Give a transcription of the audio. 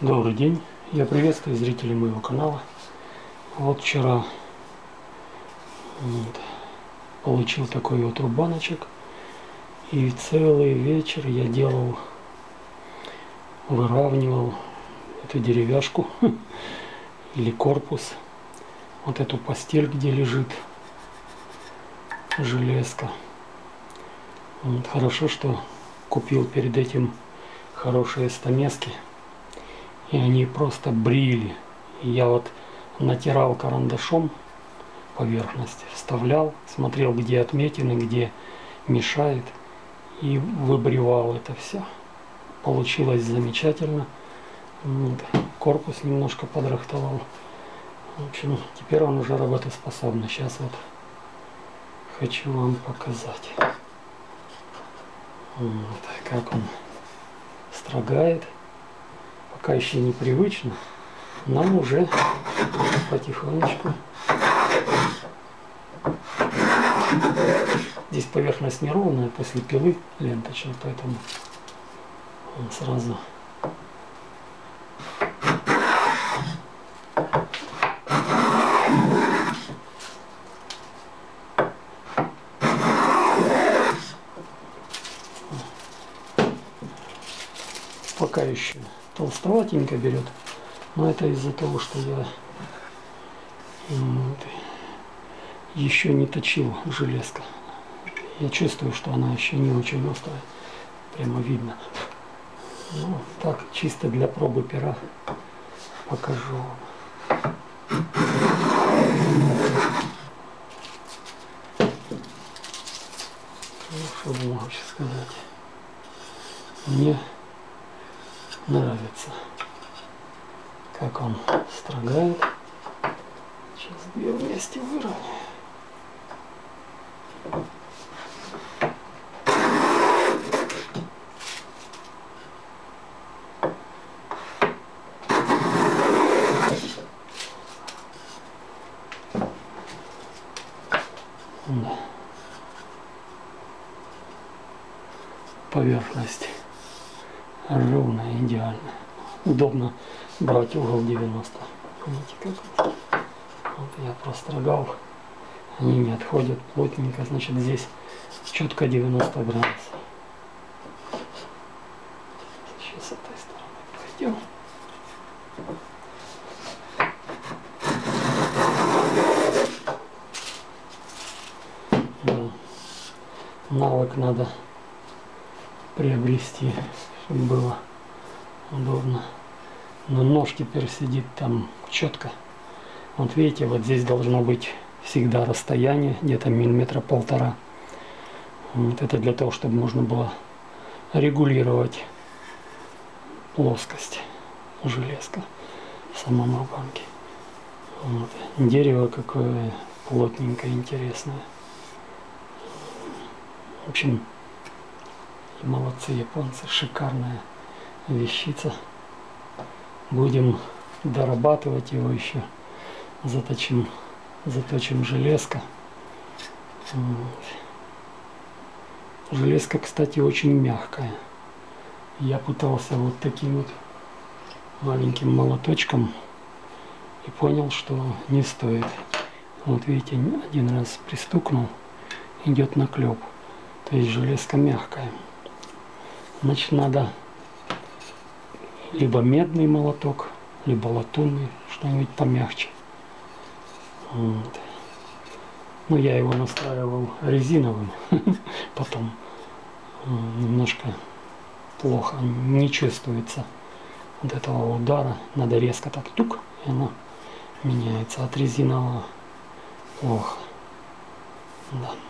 Добрый день, я приветствую зрителей моего канала. Вот вчера вот, получил такой вот рубаночек. И целый вечер я делал, выравнивал эту деревяшку или корпус. Вот эту постель, где лежит железка. Вот, хорошо, что купил перед этим хорошие стамески и они просто брили. Я вот натирал карандашом поверхность, вставлял, смотрел, где отметины, где мешает, и выбривал это все. Получилось замечательно. Вот. Корпус немножко подрахтовал. В общем, теперь он уже работоспособный. Сейчас вот хочу вам показать. Вот, как он строгает пока еще непривычно, нам уже потихонечку здесь поверхность неровная после пилы ленточной, поэтому он сразу пока еще толстоватенько берет. Но это из-за того, что я вот, еще не точил железка. Я чувствую, что она еще не очень острая. Прямо видно. Ну, так, чисто для пробы пера покажу вам. Ну, что могу сказать. Мне нравится, как он строгает. Сейчас две вместе выровняю. Поверхность ровно, идеально. Удобно брать угол 90. Видите, как вот я прострогал. Они не отходят плотненько, значит здесь четко 90 градусов. Сейчас с этой стороны пойдем. Да. Навык надо приобрести было удобно. Но нож теперь сидит там четко. Вот видите, вот здесь должно быть всегда расстояние, где-то миллиметра полтора. Вот это для того, чтобы можно было регулировать плоскость железка в самом рубанке. Вот. Дерево какое плотненькое, интересное. В общем, молодцы японцы, шикарная вещица. Будем дорабатывать его еще. Заточим, заточим железко. Вот. Железка, кстати, очень мягкая. Я пытался вот таким вот маленьким молоточком и понял, что не стоит. Вот видите, один раз пристукнул, идет наклеп. То есть железка мягкая. Значит, надо либо медный молоток, либо латунный, что-нибудь помягче. Вот. Ну, я его настраивал резиновым, потом немножко плохо, не чувствуется вот этого удара. Надо резко так тук, и оно меняется от резинового плохо. Да.